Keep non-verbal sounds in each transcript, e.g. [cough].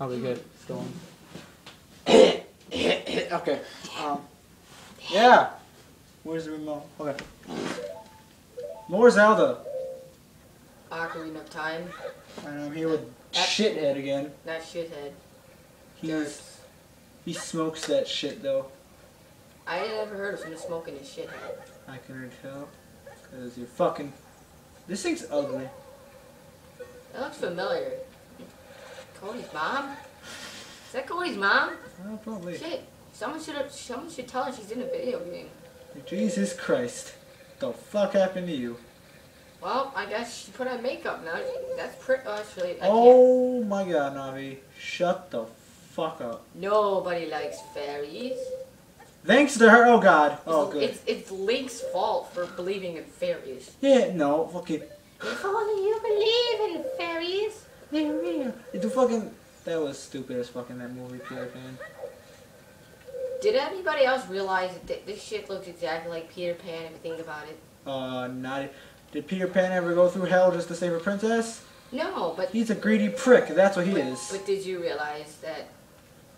I'll be good. Still on. [coughs] okay. Um. Yeah. Where's the remote? Okay. More Zelda. Ocarina of Time. And I'm here with that, shithead again. That shithead. He's he smokes that shit though. I ain't never heard of someone smoking a shithead. I can tell. Cause you're fucking. This thing's ugly. That looks familiar. Cody's mom? Is that Cody's mom? Oh, probably. Shit. Someone should have. Someone should tell her she's in a video game. Jesus Christ. The fuck happened to you? Well, I guess she put on makeup now. That's pretty. Oh, actually, I can't. Oh my god, Navi. Shut the fuck up. Nobody likes fairies. Thanks to her. Oh god. Oh it's, good. It's, it's Link's fault for believing in fairies. Yeah, no, fucking. If only you believe in fairies. Yeah, yeah. The fucking. That was stupid as fucking that movie, Peter Pan. Did anybody else realize that this shit looks exactly like Peter Pan if you think about it? Uh, not. Did Peter Pan ever go through hell just to save a princess? No, but He's a greedy prick. That's what he but, is. but did you realize that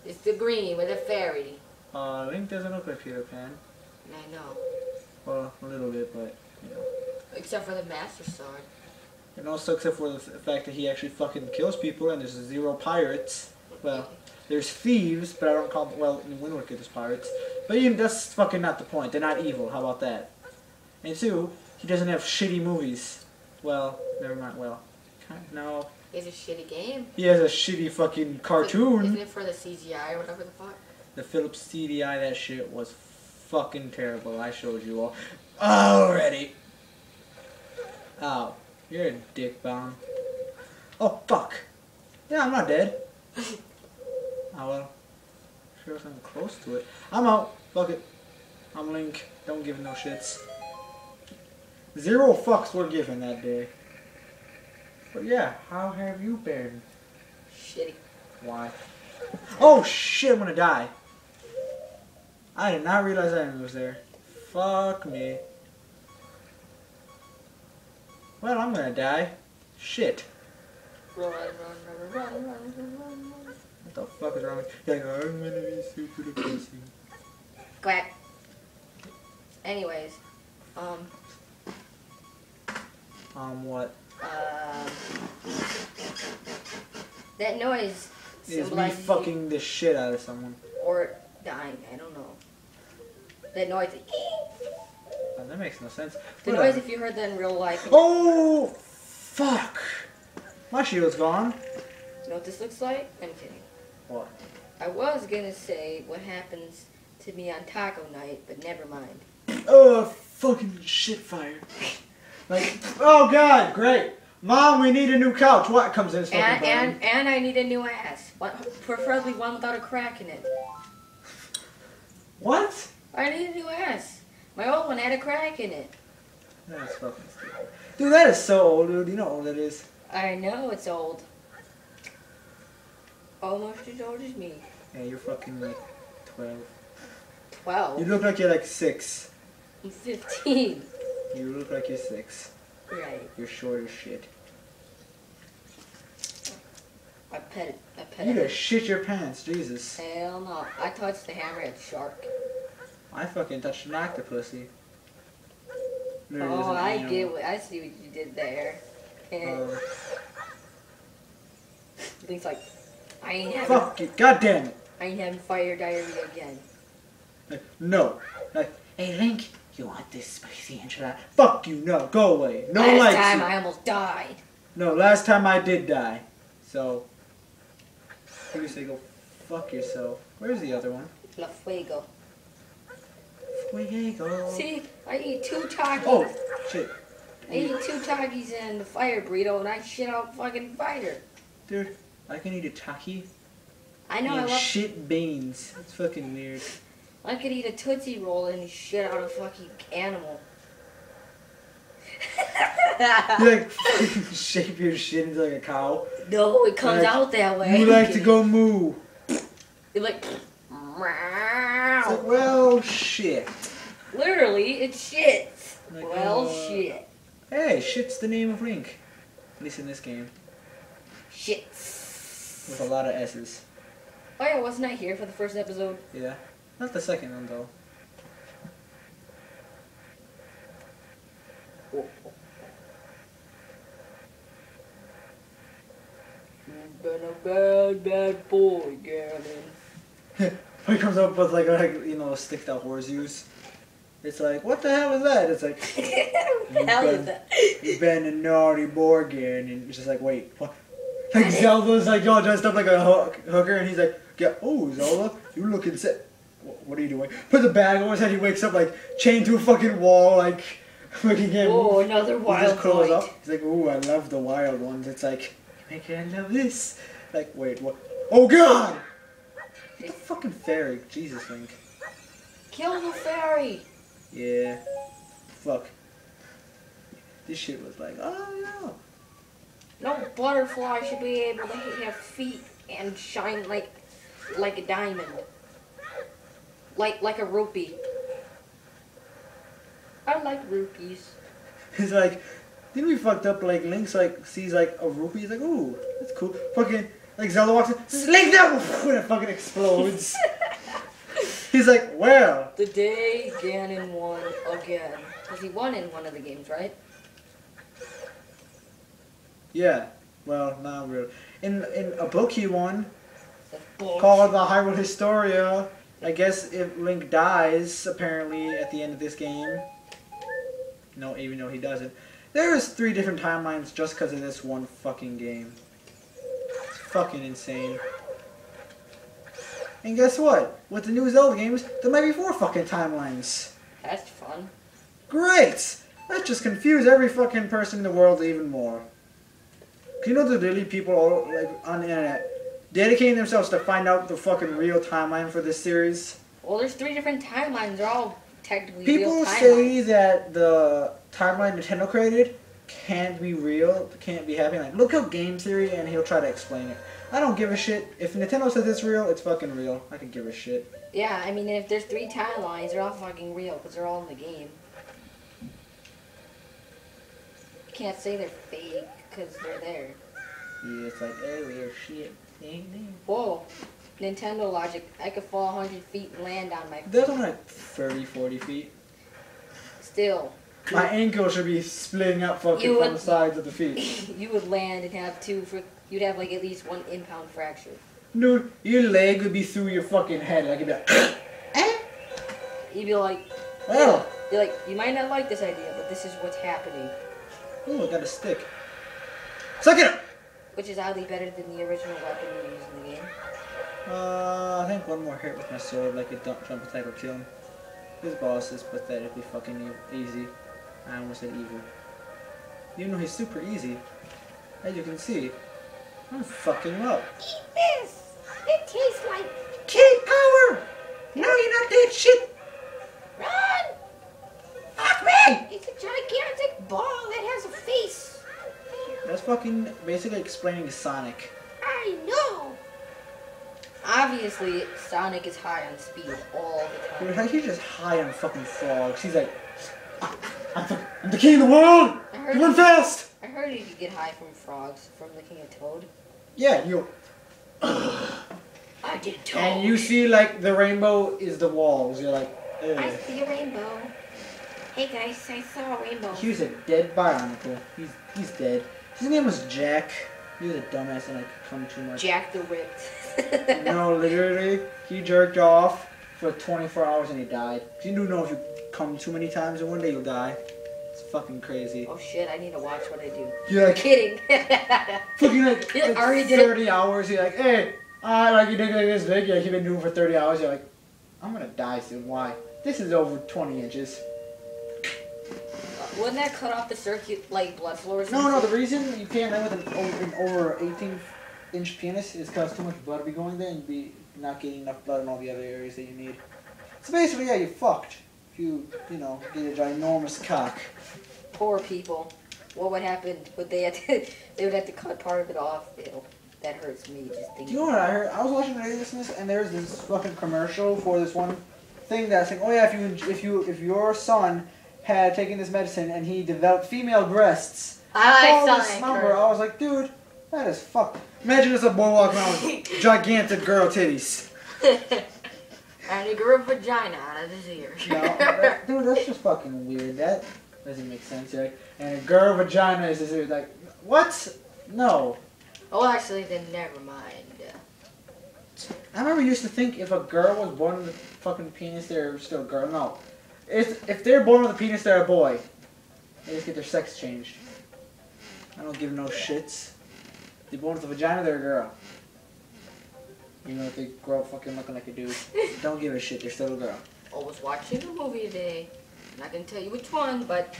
it's the green with a fairy? Uh, Link doesn't look like Peter Pan. I know. Well, a little bit, but you know. Except for the Master Sword. And also, except for the fact that he actually fucking kills people, and there's zero pirates. Well, there's thieves, but I don't call them. Well, in Wind Waker there's pirates, but even that's fucking not the point. They're not evil. How about that? And two, he doesn't have shitty movies. Well, never mind. Well, kind no, It's a shitty game. he has a shitty fucking cartoon. Isn't it for the CGI or whatever the fuck? The Philips CDI, that shit was fucking terrible. I showed you all already. Oh, you're a dick bomb. Oh fuck. Yeah, I'm not dead. oh [laughs] well. Sure, I'm close to it. I'm out. Fuck it. I'm Link. Don't give no shits. Zero fucks were given that day. But yeah, how have you been? Shitty. Why? Oh shit, I'm gonna die. I did not realize that enemy was there. Fuck me. Well, I'm gonna die. Shit. Run, run, run, run, run, run, run, run. What the fuck is wrong with you? Like, I'm gonna be super depressing. Quack. Anyways, um, Um, what? uh, that noise Is me fucking the shit out of someone. or dying. I don't know. That noise. Oh, that makes no sense. The noise, if you heard that in real life, Oh, fuck. My shield's gone. you know what this looks like? I'm kidding. What? I was gonna say what happens to me on taco night, but never mind. Oh, fucking shit fire. Like, oh god, great. Mom, we need a new couch. What comes in? this fucking And and and I need a new ass. One, preferably one without a crack in it. What? I need a new ass. My old one had a crack in it. That's fucking stupid. Dude, that is so old, dude. You know how old that is? I know it's old. Almost as old as me. Yeah, you're fucking like 12. Twelve. You look like you're like 6. I'm fifteen. You look like you're 6. Right. You're short as shit. I pet it. I pet You it. just shit your pants, Jesus. Hell no. I touched the hammerhead shark. I fucking touched an octopussy. There Oh, an I get what I see what you did there. And Uh, Link's like, I ain't having fuck you. God damn it. I ain't having fire diarrhea again. Like, no. Like, hey, Link, you want this spicy enchilada? Fuck you, no. Go away. No Last likes time you. I almost died. No, last time I did die. So, you say go fuck yourself. Where's the other one? La Fuego. See, I eat two Takis. Oh, shit. I eat two Takis and the fire burrito, and I shit out a fucking fire. Dude, I can eat a taki I know I love. shit beans. It's fucking weird. I could eat a Tootsie Roll and shit out a fucking animal. [laughs] You like fucking [laughs] shape your shit into like a cow. no, it comes Like, out that way. You like to [laughs] go moo. You're like, It's like, well, shit. literally, it's shit. Like, well, uh, shit. Hey, shit's the name of Link. At least in this game. Shit. with a lot of S's. Oh yeah, wasn't I here for the first episode? Yeah, not the second one though. You've been a bad, bad boy, Ganon. [laughs] he comes up with like, like you know, sticked out horse use. It's like, what the hell is that? It's like, [laughs] what the hell is that? you've been a naughty boy again, and it's just like, wait, what? [laughs] Like Zelda's like all dressed up like a hook, hooker, and he's like, yeah, oh Zelda, you looking sick. What are you doing? Put the bag over his head. He wakes up like chained to a fucking wall, like looking at Oh, another He wild just curls up. He's like, ooh, I love the wild ones. It's like, I love this. Like, wait, what? Oh God! The fucking fairy? Jesus, Link. Kill the fairy. Yeah. Fuck. This shit was like, oh no. No butterfly should be able to have feet and shine like like a diamond. Like like a rupee. I like rupees. [laughs] He's like, didn't we fucked up? Like Link's like sees like a rupee. He's like, ooh, that's cool. Fucking like Zelda walks in, "This is Link now, [laughs] when it fucking explodes. [laughs] He's like, well, The day Ganon won again. Because he won in one of the games, right? yeah. Well, not really. In in a book he won. That's bullshit. called the Hyrule Historia. I guess if Link dies, apparently at the end of this game, no, even though he doesn't, there's three different timelines just because of this one fucking game. Fucking insane. And guess what? With the new Zelda games, there might be four fucking timelines. That's fun. Great! Let's just confuse every fucking person in the world even more. 'Cause You know the really people all, like on the internet dedicating themselves to find out the fucking real timeline for this series. Well, there's three different timelines. They're all technically People say that the timeline Nintendo created can't be real, can't be happening. Like, look up game theory, and he'll try to explain it. I don't give a shit. If Nintendo says it's real, it's fucking real. I can give a shit. Yeah, I mean, if there's three timelines, they're all fucking real because they're all in the game. You can't say they're fake because they're there. Yeah, it's like, oh, real shit. Whoa, Nintendo logic. I could fall 100 feet and land on my. They're only like 30, 40 feet. Still, My ankle should be splitting up fucking You from the sides of the feet. [laughs] you would land and have two. For, you'd have like at least one compound fracture. Dude, your leg would be through your fucking head. Like, you'd be like, [laughs] eh? You'd be like, Well, you're like, you might not like this idea, but this is what's happening, ooh, I got a stick. Suck it up! which is oddly better than the original weapon you use in the game. Uh, I think one more hit with my sword, like a dump, jump attack, will kill him. His boss is pathetically fucking easy. I almost said evil. Even though he's super easy, as you can see, I'm fucking him up. Eat this! It tastes like Kid power! No, you're not dead shit! run! Fuck me! It's a gigantic ball that has a face. That's fucking basically explaining Sonic. I know. Obviously, Sonic is high on speed all the Dude, time. how he's just high on fucking frogs. He's like, I'm the, I'm the king of the world! I heard, run fast! I heard you could get high from frogs from the King of Toad. Yeah, you. I did Toad. And you see, like, the rainbow is the walls. You're like, I see a rainbow. Hey guys, I saw a rainbow. He was a dead Bionicle. He's he's dead. His name was Jack. He was a dumbass and like come too much. Jack the Ripped. No, [laughs] literally, he jerked off for 24 hours and he died. You do know if you come too many times in one day, you'll die. It's fucking crazy. Oh shit, I need to watch what I do. You're like, Kidding. [laughs] fucking like, like already did 30 hours. You're like, hey, I like you dig like this big. Like you've been doing for 30 hours. You're like, I'm gonna die soon. Why? This is over 20 inches. Wouldn't that cut off the circuit, like blood flow or No, something? no. The reason you can't run with an over, an over 18 inch penis is because too much blood will be going there and be not getting enough blood in all the other areas that you need. So basically, yeah, you fucked. You, you know, get a ginormous cock. Poor people. What would happen? Would they have to? [laughs] They would have to cut part of it off. Ew, that hurts me just Do you know what I heard? I was watching the radio business and there's this fucking commercial for this one thing that's saying, oh yeah, if you if you if your son had taken this medicine and he developed female breasts, I saw this number. I was like, dude, That is fuck. Imagine it's a boy walking around with [laughs] gigantic girl titties. [laughs] and he grew a vagina out of his ears. No, that- dude, that's just fucking weird. That doesn't make sense, right? And a girl vagina is just like, what? No. oh, actually, then never mind. I remember used to think if a girl was born with a fucking penis, they're still a girl. No. If, if they're born with a penis, they're a boy. They just get their sex changed. I don't give no shits. They're born with a vagina, they're a girl. Even if they grow up fucking looking like a dude. don't give a shit, they're still a girl. I was watching a movie today. I'm not gonna tell you which one, but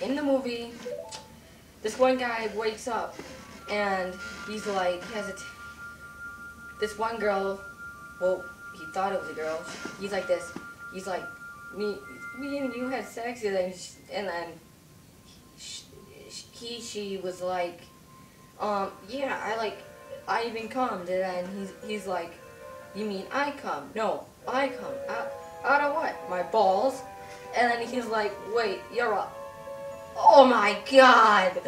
in the movie, this one guy wakes up and he's like, he has a. This one girl, well, he thought it was a girl. He's like this. He's like, me, me and you had sex, and then, sh- and then, sh- sh- he, she was like, um, yeah, I like, I even come. And then he's, he's like, you mean I come? No, I come. Out, out of what? My balls? And then he's like, wait, you're a. Oh my god!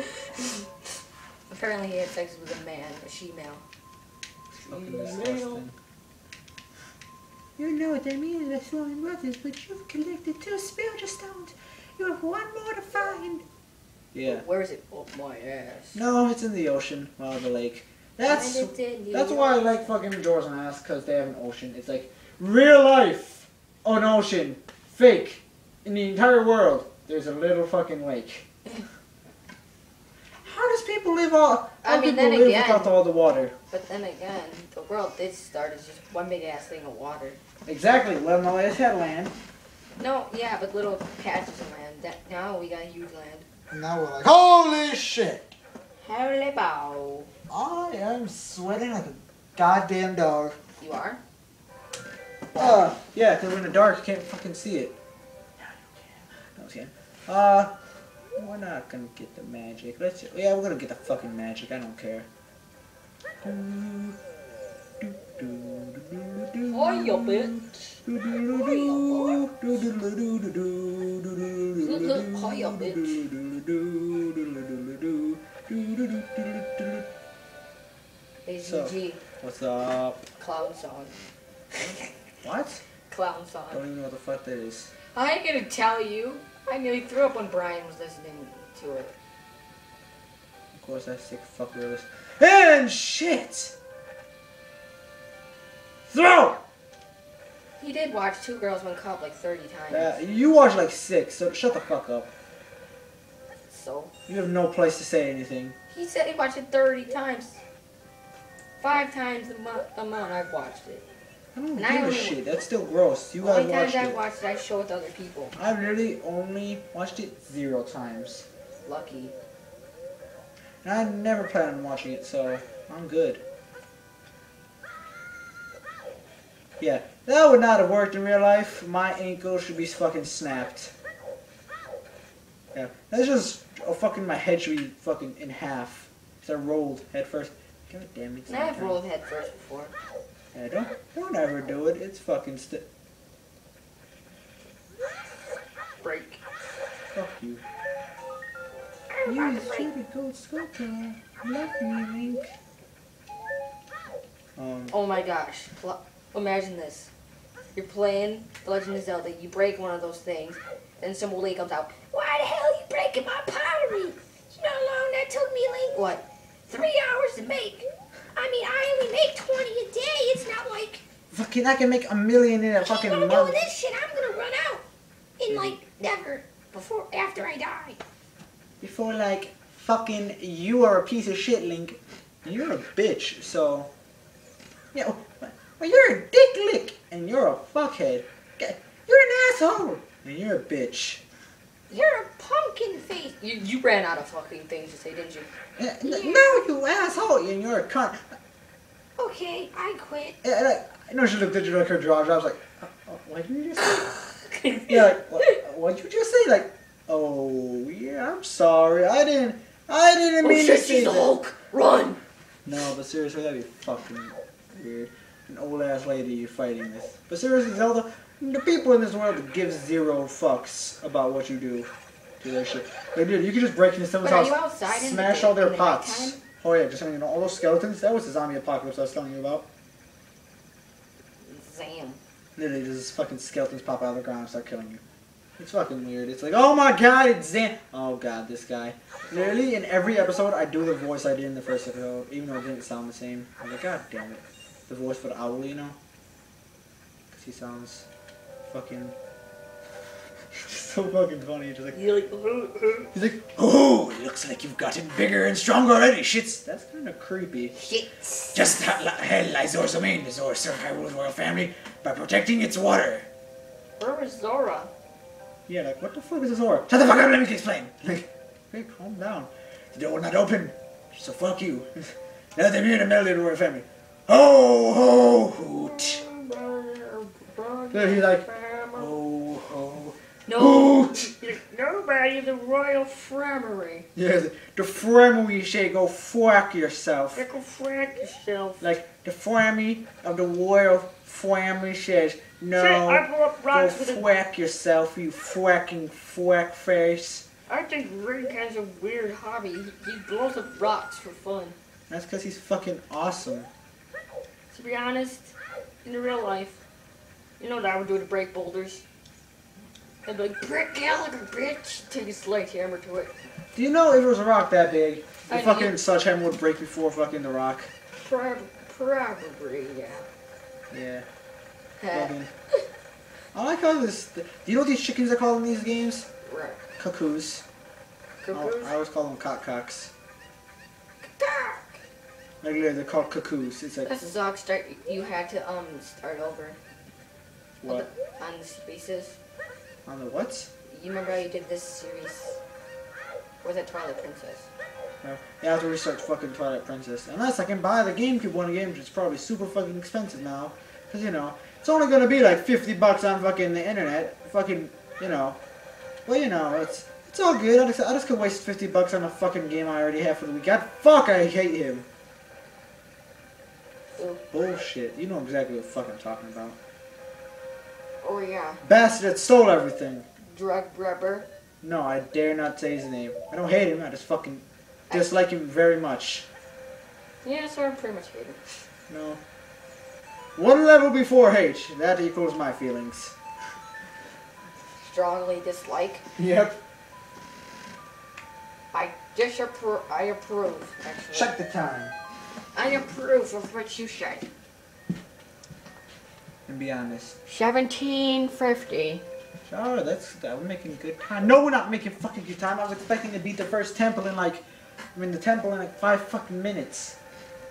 [laughs] Apparently he had sex with a man, a she-male. Fucking Male. You know what that means, that's only brothers, but you've collected two spiritual stones. You have one more to find. Yeah. Where is it? Oh my ass. No, it's in the ocean, well, the lake. That's Find it in that's why I like fucking Majora's Mask, because they have an ocean. It's like real life, an ocean, fake. In the entire world, there's a little fucking lake. [laughs] How does people live all? How I mean, do people then live again- without all the water? But then again, the world did start as just one big ass thing of water. Exactly. Well, no, it's had land. No, yeah, but little patches of land. That, now we got huge land. And now we're like, holy shit! Holy bow. I am sweating like a goddamn dog. You are? Uh, yeah, because we're in the dark, you can't fucking see it. No, you can. No, you can. Uh, we're not gonna get the magic. Let's. Yeah, we're gonna get the fucking magic. I don't care. Oh, you bitch. Oh, you [laughs] So- AZG. What's up? Clown song. What? Clown song. Don't even know what the fuck that is. I ain't gonna tell you. I nearly threw up when Brian was listening to it. Of course, that sick fucker was. And shit! Throw! He did watch Two Girls One Cup like 30 times. Uh, you watched like six, so shut the fuck up. So, You have no place to say anything. he said he watched it 30 times. Five times the mo- amount I've watched it. I don't And give I a shit. That's still gross. You guys only times watched I watched it, I show it to other people. I really only watched it zero times. Lucky. And I never plan on watching it, so I'm good. Yeah, that would not have worked in real life. My ankle should be fucking snapped. Yeah, that's just oh, fucking my head should be fucking in half. Cause I rolled head first. God damn it! I've rolled head first before. Yeah, don't don't ever do it. It's fucking st- Break. fuck you. You stupid gold sculptor. Love me, Link. Um. Oh my gosh. Imagine this. You're playing The Legend of Zelda, you break one of those things, and some lady comes out, Why the hell are you breaking my pottery? You know how long that took me, Link? What? Three hours to make? I mean, I only make 20 a day. It's not like, Fucking, I can make a million in a keep fucking on doing this shit, I'm gonna run out. In like, never. Before, after I die. Before, like, fucking, you are a piece of shit, Link. You're a bitch, so. Yeah, well, well, you're a dick lick, and you're a fuckhead. You're an asshole, and you're a bitch. You're a pumpkin face. You, you ran out of fucking things to say, didn't you? Uh, yeah, No, you asshole, and you're a cunt. Okay, I quit. Yeah, like, I know she looked at you like her jaw dropped. I was like, uh, uh, oh, oh, what did you just say? [laughs] Yeah, like, what, what'd you just say? Like, oh, yeah, I'm sorry. I didn't, I didn't Oh mean to shit, say she's the that. Hulk! Run! No, but seriously, that'd be fucking weird. An old ass lady you're fighting with. But seriously, Zelda, the people in this world give zero fucks about what you do to their shit. Like, dude, you could just break into someone's house, in the smash all their the pots. Oh yeah, just you know, all those skeletons, that was the zombie apocalypse I was telling you about. Zam. Literally, just fucking skeletons pop out of the ground and start killing you. It's fucking weird. It's like, oh my god, it's Zan. Oh god, this guy. Literally, in every episode, I do the voice I did in the first episode, even though it didn't sound the same. I'm like, god damn it. The voice for the owl, you know? Because he sounds fucking. [laughs] so fucking funny. Just like, You're like, [laughs] he's like, oh, it looks like you've gotten bigger and stronger already. Shits. That's kind of creepy. shit. Just hell lies Zora's domain. The Zor serve Hyrule's royal family by protecting its water. Where was Zora? Yeah, like, what the fuck is this Zora? Shut the fuck up, let me explain. Like, hey, calm down. The door will not open, so fuck you. now they're here to meddle in the royal family. Ho, ho, hoot. Then he's like, No. [gasps] Nobody in the royal family. Yeah, the, the Fremmy say go fuck yourself. Go frack yourself. Like, the Frammy of the royal family says, no. Say, I Go with a yourself, you thwacking thwack face. I think Rick has a weird hobby. He, he blows up rocks for fun. That's because he's fucking awesome. To be honest, in real life, you know what I would do to break boulders? I'd be like, Brick Gallagher, bitch! Take a sledgehammer to it. Do you know if it was a rock that big, the I fucking sledgehammer would break before fucking the rock? Prob- probably, yeah. Yeah. Uh, I like how this. Do you know what these chickens are called in these games? right. Cuckoos. I, Cuckoos? I always call them cockcocks. Cock! Like they're called cuckoos. It's like That's the Zog start. You had to um start over on what the, on the spaces. On the what? You remember how you did this series? Was that Twilight Princess? No, Yeah, you have to restart fucking Twilight Princess. Unless I can buy the GameCube one game, which is probably super fucking expensive now. Because, you know, it's only gonna be like 50 bucks on fucking the internet. Fucking, you know. Well, you know, it's it's all good. I just, I just could waste 50 bucks on a fucking game I already have for the week. God, fuck, I hate him. Bullshit. You know exactly what fuck I'm talking about. Oh yeah, Bastard that stole everything. drug rubber. No, I dare not say his name. I don't hate him, I just fucking dislike him very much. Yeah, so I'm pretty much hated. No. One level before H. That equals my feelings. Strongly dislike. Yep. I disapprove. I approve. Actually, Check the time. I approve of what you said. And be honest. Seventeen fifty. Sure, that's that. We're making good time. No, we're not making fucking good time. I was expecting to beat the first temple in like, I mean, the temple in like five fucking minutes.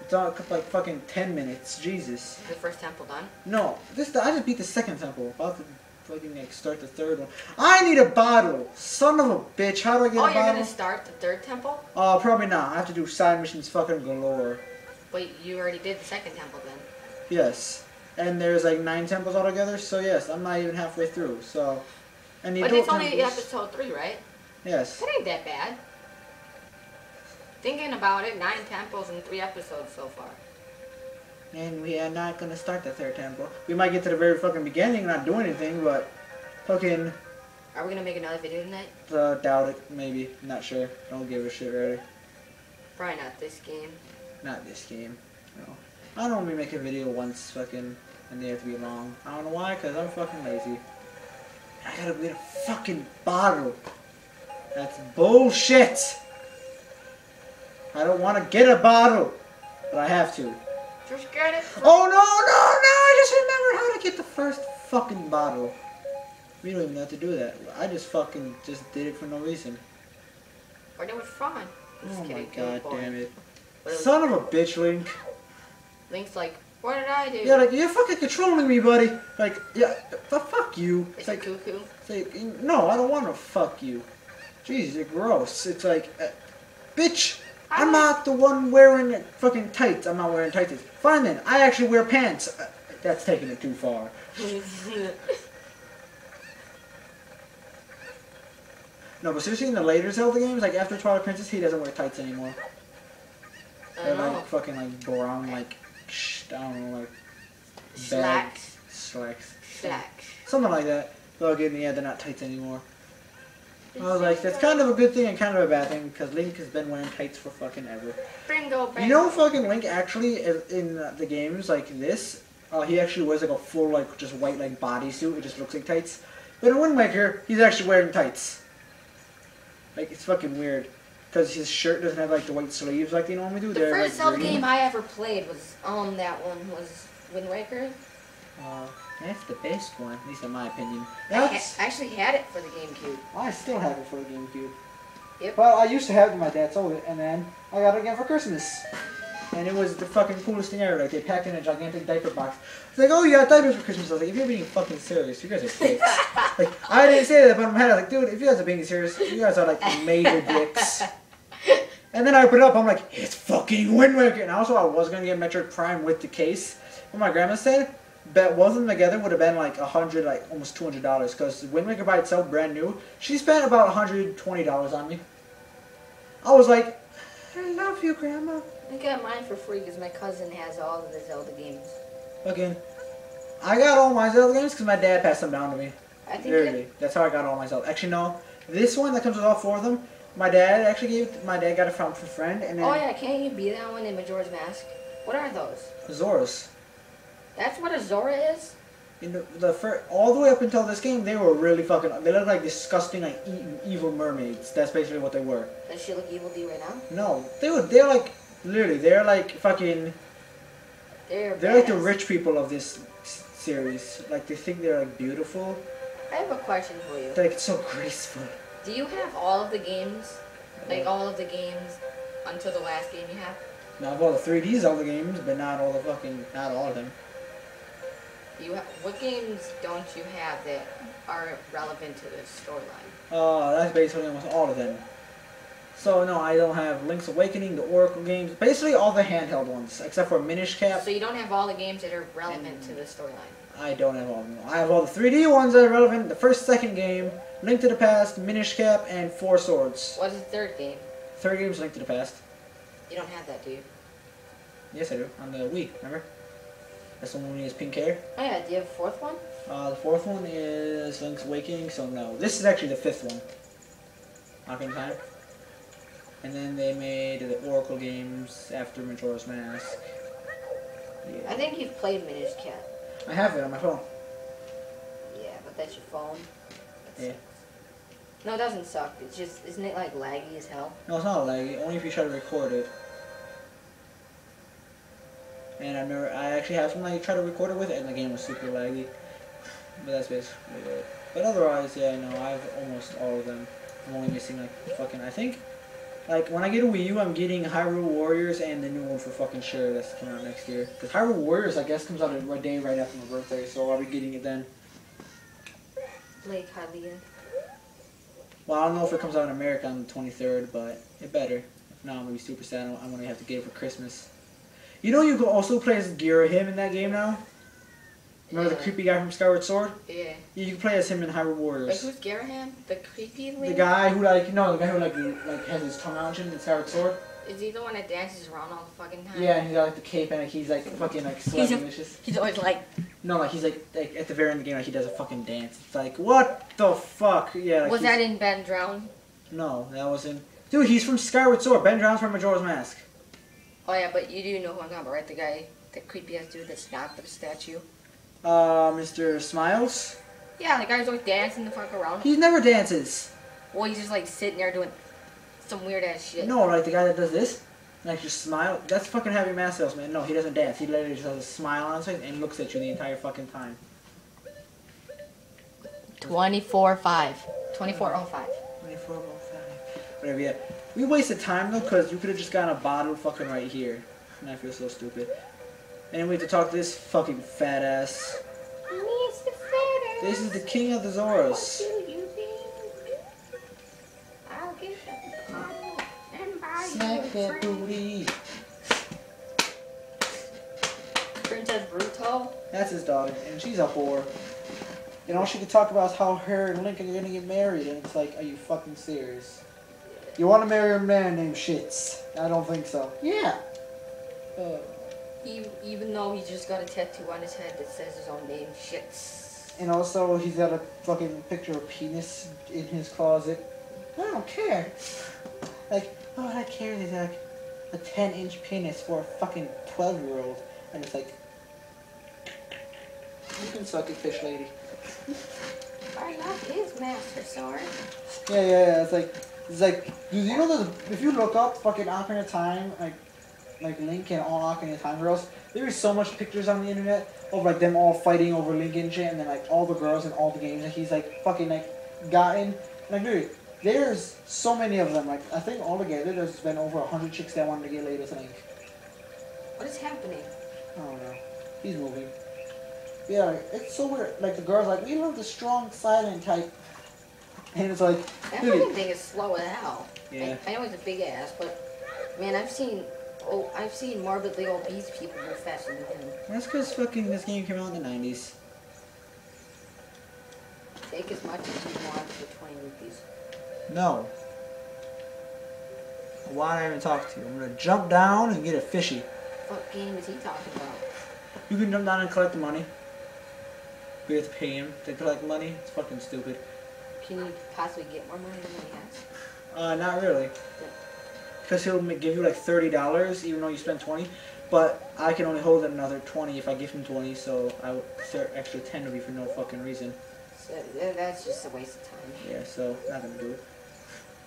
It's all took like fucking ten minutes. Jesus. The first temple done. No, this I just beat the second temple. About to fucking like start the third one. I need a bottle. Son of a bitch. How do I get Oh, a you're bottle? gonna start the third temple? Oh, probably not. I have to do side missions fucking galore. Wait, you already did the second temple then. Yes. And there's like nine temples altogether, so yes, I'm not even halfway through. So, and the But it's only temples, episode three, right? yes. That ain't that bad. Thinking about it, nine temples and three episodes so far. And we are not gonna start the third temple. We might get to the very fucking beginning, and not do anything, but fucking Are we gonna make another video tonight? uh, doubt it. Maybe, not sure. Don't give a shit really. Probably not this game. Not this game. No. I don't only make a video once fucking, and they have to be long. I don't know why, cause I'm fucking lazy. I gotta get a fucking bottle. That's bullshit. I don't want to get a bottle, but I have to. Just get it. Oh no, no, no! I just remembered how to get the first fucking bottle. We don't even have to do that. I just fucking just did it for no reason. But it was fun. Just Oh my kidding. god damn it. But it was- Son of a bitch, Link. Link's like, what did I do? Yeah, like you're fucking controlling me, buddy. Like, yeah, the fuck you. it's like, cuckoo. it's like, no, I don't want to fuck you. Jeez, you're gross. It's like, uh, bitch, I'm not the one wearing fucking tights. I'm not wearing tights. Fine then, I actually wear pants. Uh, that's taking it too far. [laughs] No, but seriously, in the later Zelda games, like after Twilight Princess, he doesn't wear tights anymore. They're like fucking like brown, like, sh- I don't know, like Slacks. slacks, Slacks. something like that. Fucking yeah, they're not tights anymore. I was like, that's kind of a good thing and kind of a bad thing because Link has been wearing tights for fucking ever. Bingo, bingo. You know, fucking Link actually in the games like this, uh, he actually wears like a full like just white like bodysuit. It just looks like tights. But in Wind Waker, he's actually wearing tights. Like it's fucking weird because his shirt doesn't have like the white sleeves like they normally do. The They're first like Zelda green. game I ever played was um that one was Wind Waker. Uh, that's the best one, at least in my opinion. I, ha- That's, actually had it for the GameCube. I still have it for the GameCube. Yep. Well, I used to have it. My dad sold it, and then I got it again for Christmas. And it was the fucking coolest thing ever. Like they packed in a gigantic diaper box. It's like, oh, you got diapers for Christmas. I was like, if you're being fucking serious, you guys are dicks. [laughs] like I didn't say that, but in my head, I was like, dude, if you guys are being serious, you guys are like major dicks. [laughs] And then I put it up. I'm like, it's fucking Wind Waker. And also, I was gonna get Metroid Prime with the case. What my grandma said, bet both of them together would have been like a hundred, like almost two hundred dollars. Because Wind Waker by itself, brand new, she spent about hundred twenty dollars on me. I was like, I love you, grandma. I got mine for free because my cousin has all of the Zelda games. Fucking, I got all my Zelda games because my dad passed them down to me. I think Literally, it, that's how I got all my Zelda. Actually, no, this one that comes with all four of them, my dad actually gave. My dad got it from a friend, and then Oh yeah, can't you be that one in Majora's Mask? What are those? Zora's. That's what a Zora is? In the, the fir- all the way up until this game, they were really fucking. They looked like disgusting, like evil mermaids. That's basically what they were. Does she look evil to you right now? No, they were. They're like literally. They're like fucking. They're They're like the rich people of this series. Like they think they're like beautiful. I have a question for you. They're like so graceful. Do you have all of the games? Like all of the games until the last game you have? Now I've all the 3Ds, all the games, but not all the fucking. Not all of them. You ha- what games don't you have that are relevant to the storyline? Uh, that's basically almost all of them. So no, I don't have Link's Awakening, the Oracle games, basically all the handheld ones, except for Minish Cap. So you don't have all the games that are relevant to the storyline. I don't have all of them. I have all the 3D ones that are relevant. The first, second game, Link to the Past, Minish Cap, and Four Swords. What is the third game? Third game is Link to the Past. You don't have that, do you? Yes, I do. On the Wii, remember? That's the one he has pink hair. Oh yeah, do you have a fourth one? Uh, the fourth one is Link's Awakening, so no. This is actually the fifth one. Ocarina Time. And then they made the Oracle games after Majora's Mask. Yeah. I think you've played Minish Cap. I have it on my phone. Yeah, but that's your phone. Yeah. No, it doesn't suck. It's just, isn't it like laggy as hell? No, it's not laggy. Only if you try to record it. And I remember I actually have something I tried to record it with, it, and the game was super laggy. But that's basically it. But otherwise, yeah, no, I have almost all of them. I'm only missing like fucking. I think, like when I get a Wii U, I'm getting Hyrule Warriors and the new one for fucking sure that's coming out next year. Because Hyrule Warriors, I guess, comes out a day right after my birthday, so I'll be getting it then. Lake Hylia. Well, I don't know if it comes out in America on the 23rd, but it better. If not, I'm gonna be super sad. I'm gonna have to get it for Christmas. You know, you can also play as Ghirahim in that game now. Remember the Yeah. creepy guy from Skyward Sword? Yeah. You can play as him in Hyrule Wait, Warriors. who's Ghirahim? The creepy The guy who like no, the guy who like like has his tongue out and shit in Skyward Sword. Is he the one that dances around all the fucking time? Yeah, and he's got like the cape and like he's like fucking like He's a- slutty He's always like, No, like he's like like at the very end of the game like he does a fucking dance. It's like what the fuck? Yeah. Like was he's- that in Ben Drowned? No, that wasn't. Dude, he's from Skyward Sword. Ben Drowned's from Majora's Mask. Oh yeah, but you do know who I'm talking about, right? The guy, the creepy ass dude that's not the statue. Uh, Mr. Smiles. Yeah, the guy's always dancing the fuck around. He never dances. Well, he's just like sitting there doing some weird ass shit. No, like the guy that does this, like just smile. That's fucking Happy Mask Salesman. No, he doesn't dance. He literally just has a smile on his face and looks at you the entire fucking time. 24 5. 2405. 24 oh five. Whatever, yeah. We wasted time though, because you could have just gotten a bottle fucking right here. And I feel so stupid. And we have to talk to this fucking fat ass. Mr. Fetter. This is the king of the Zoras. What do you think? I'll get the bottle and buy Smack that booty. Princess Brutal. That's his daughter, and she's a whore. And all she could talk about is how her and Lincoln are gonna get married, and it's like, are you fucking serious? You want to marry a man named Shits? I don't think so. Yeah. Uh, Even, even though he just got a tattoo on his head that says his own name, shits. and also, he's got a fucking picture of penis in his closet. I don't care. Like, oh, I care is like a 10 inch penis for a fucking 12 year old. And it's like, you can suck it, fish lady. I love his master sword. Yeah, yeah, yeah. It's like, it's like, you know, if you look up fucking Ocarina of Time, like, like Link and all Ocarina of Time girls, there is so much pictures on the internet of like them all fighting over Link and shit, and then like all the girls in all the games that he's like fucking like gotten. Like, dude, there's so many of them. Like, I think altogether there's been over a hundred chicks that wanted to get laid with Link. What is happening? I don't know. He's moving. Yeah, it's so weird. Like the girls, like we love the strong, silent type, and it's like, That dude, fucking thing is slow as hell. Yeah. I, I know he's a big ass, but man, I've seen oh I've seen morbidly obese people move faster than him. that's because fucking this game came out in the '90s. Take as much as you want for twenty rupees. No. Why did I even talk to you? I'm gonna jump down and get a fishy. What game is he talking about? You can jump down and collect the money. We have to pay him to collect money. It's fucking stupid. Can you possibly get more money than he has? Uh, not really. Because he'll give you like thirty dollars, even though you spend twenty. But I can only hold another twenty if I give him twenty, so I would start extra ten to me for no fucking reason. So that's just a waste of time. Yeah, so not gonna do it.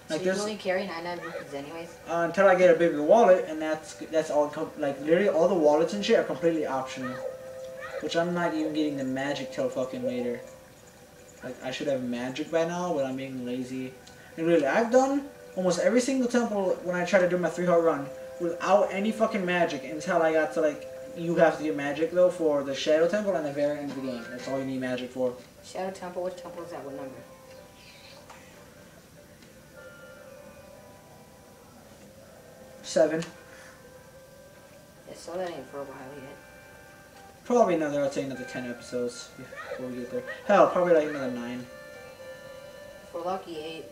So Like you there's only carry 99 rupees anyways? uh, until I get a bigger wallet, and that's that's all. Like literally, all the wallets and shit are completely optional. Which I'm not even getting the magic till fucking later. Like I should have magic by now, but I'm being lazy. And really, I've done almost every single temple when I try to do my three heart run without any fucking magic until I got to like. You have to get magic though for the Shadow Temple and the very end of the game. That's all you need magic for. Shadow Temple, what temple is that? What number? Seven. Yeah, so that ain't for a while yet. Probably another, I'd say another 10 episodes before we get there. Hell, probably like another 9. If we're lucky, eight.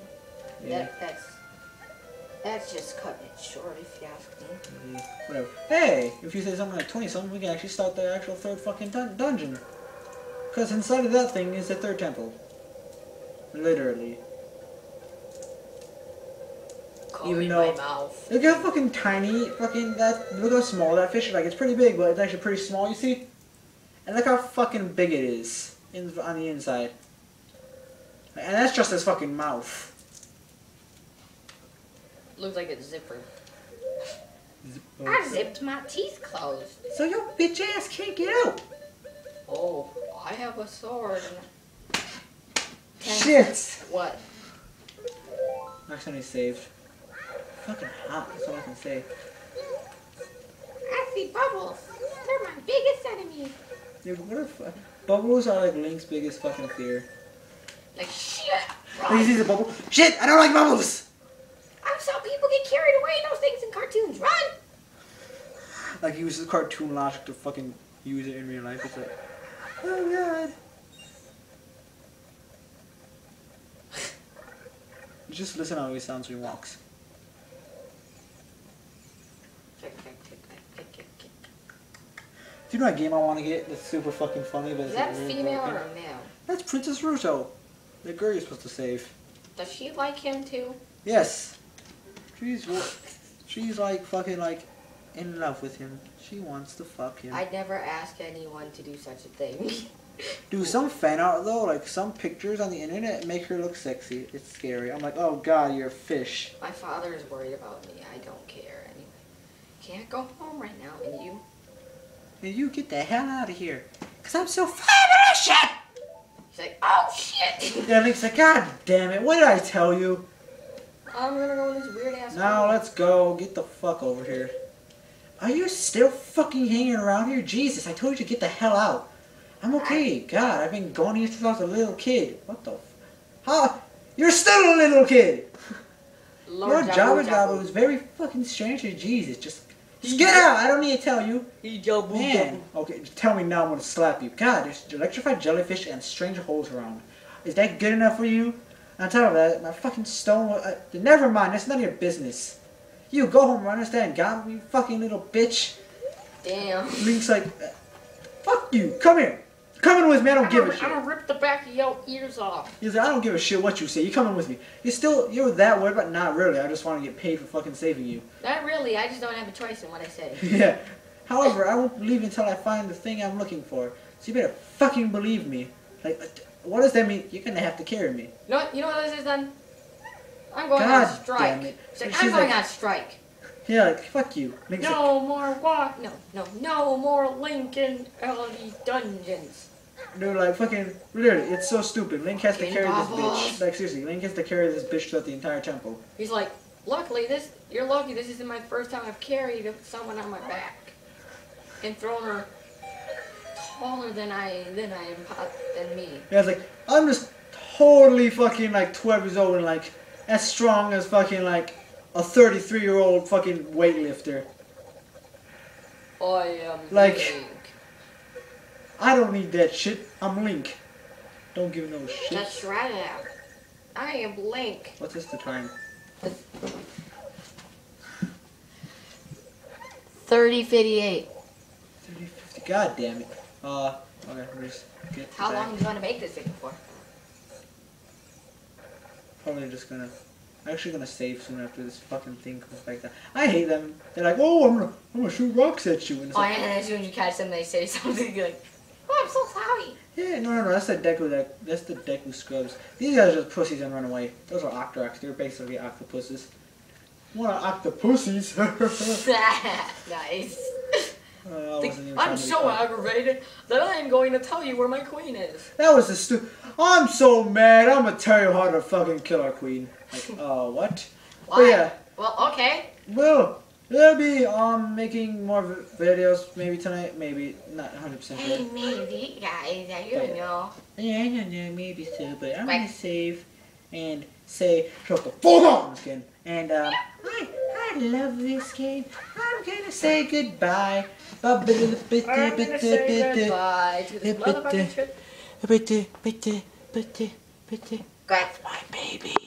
Yeah. That, that's that's just cutting it short, if you ask me. maybe, Whatever. Hey, if you say something like 20 something, we can actually start the actual third fucking dun- dungeon. Because inside of that thing is the third temple. Literally. Call Even me though- my mouth. Look how fucking tiny, fucking that. Look how small that fish is. Like it's pretty big, but it's actually pretty small. You see? And look how fucking big it is in on the inside. And that's just his fucking mouth. Looks like it's zipper. I zipped my teeth closed. So your bitch ass can't get out. Oh, I have a sword. Shit. What? Accidentally saved. Fucking hot. That's all I can say. I see bubbles. They're my biggest enemy. Dude, what if bubbles are like Link's biggest fucking fear? Like shit. Like, he sees a bubble. Shit! I don't like bubbles. I saw people get carried away in those things in cartoons. Run. Like he uses cartoon logic to fucking use it in real life. It's like, oh god. Just listen how he sounds when he walks. Do you know what game I want to get that's super fucking funny? But Is it's that really female broken? or a male? That's Princess Ruto. The girl you're supposed to save. Does she like him too? Yes. She's she's like fucking like in love with him. She wants to fuck him. I'd never ask anyone to do such a thing. [laughs] Do some fan art though, like some pictures on the internet make her look sexy. It's scary. I'm like, oh god, you're a fish. My father is worried about me. I don't care anyway. Can't go home right now, and you? And you get the hell out of here. Cause I'm so fabulous shit! He's like, oh shit! Yeah, Link's like, god damn it, what did I tell you? I'm gonna go in this weird ass. Now hole. let's go. Get the fuck over here. Are you still fucking hanging around here? Jesus, I told you to get the hell out. I'm okay. God, I've been going here since I was a little kid. What the f- How? You're still a little kid! [laughs] Lord Your Jabu-Jabu is very fucking strange to Jesus. Just, just get out! I don't need to tell you. He Jabu Man, okay, tell me now I'm gonna slap you. God, there's electrified jellyfish and strange holes around. Is that good enough for you? On top of that, my fucking stone. Uh, never mind, that's none of your business. You go home, and understand? God, you fucking little bitch. Damn. Link's like, uh, fuck you, come here. coming with me. I don't I'm give a gonna, shit. I'm gonna rip the back of your ears off. He's like, I don't give a shit what you say. You coming with me? You're still, you're that worried, but not really. I just want to get paid for fucking saving you. [laughs] Not really. I just don't have a choice in what I say. yeah. However, I won't leave until I find the thing I'm looking for. So you better fucking believe me. Like, uh, what does that mean? You're gonna have to carry me. You know what? You know what this is then? I'm going God on strike. damn it. Like, I'm going like- on strike. Yeah, like, fuck you. Like, No more walk. No, no, no more Lincoln LD dungeons. Dude, like fucking literally, it's so stupid. Link has to Fucking carry this bitch. Like seriously, Link has to carry this bitch throughout the entire temple. He's like, luckily this, you're lucky this isn't my first time I've carried someone on my back and thrown her taller than I, than I am, uh, than me. Yeah, it's like I'm just totally fucking like 12 years old and like as strong as fucking like a 33 year old fucking weightlifter. I am Like- Link. I don't need that shit. I'm Link. Don't give no shit. That's right. I am Link. What's this the time? Thirty fifty-eight. 30, 50. God damn it. Uh, okay, we'll just get How that. long do you want to make this thing for? Probably just gonna. I'm actually gonna save soon after this fucking thing comes back down. I hate them. They're like, oh, I'm gonna, I'm gonna shoot rocks at you. And Oh, like, and as soon as you catch them, they say [laughs] something like, "Oh, I'm so sorry." Yeah, no, no, no, that's the Deku that that's the Deku scrubs. These guys are just pussies and run away. Those are Octoroks. They're basically octopuses. What are octopussies? [laughs] [laughs] nice. I wasn't even trying I'm so funny. aggravated that I am going to tell you where my queen is. That was a stu- I'm so mad. I'm gonna tell you how to fucking kill our queen. Like, [laughs] uh, what? Why? But yeah, Well, okay. well, they'll be um making more v- videos maybe tonight, maybe not 100 percent sure. Hey, maybe, guys, I But- don't know. Yeah, I don't know, maybe so, but I'm Right. gonna save and say, shut the fuck up, I'm just kidding. And um, I, I love this game. I'm gonna say goodbye. I'm gonna say goodbye to this motherfucking shit. Bitte, bitte, bitte, bitte. Good. My babies.